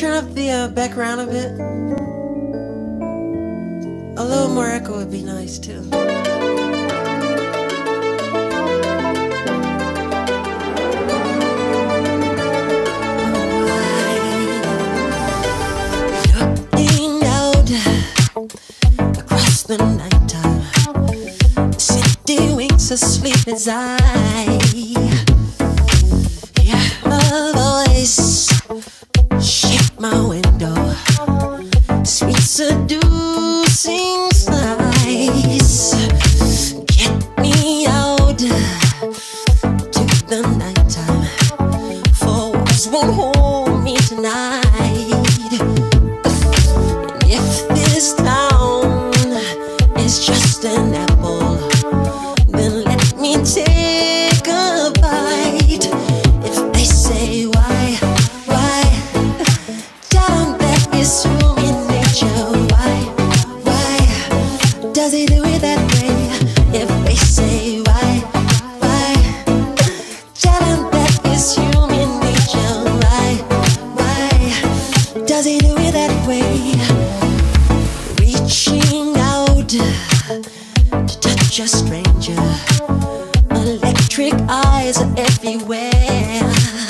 turn up the uh, background a bit? A little more echo would be nice too. Across the nighttime, uh, city winks asleep as I hear my voice my window. Sweet seducing slice. Get me out to the nighttime. For walls won't hold. Why, why does he do it that way? If they say why, why, human nature. Why, why does he do it that way? Reaching out to touch a stranger, electric eyes are everywhere.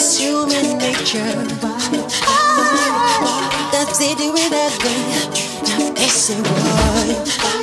is human nature. Ah, that's it with everything. Now, it's it boy.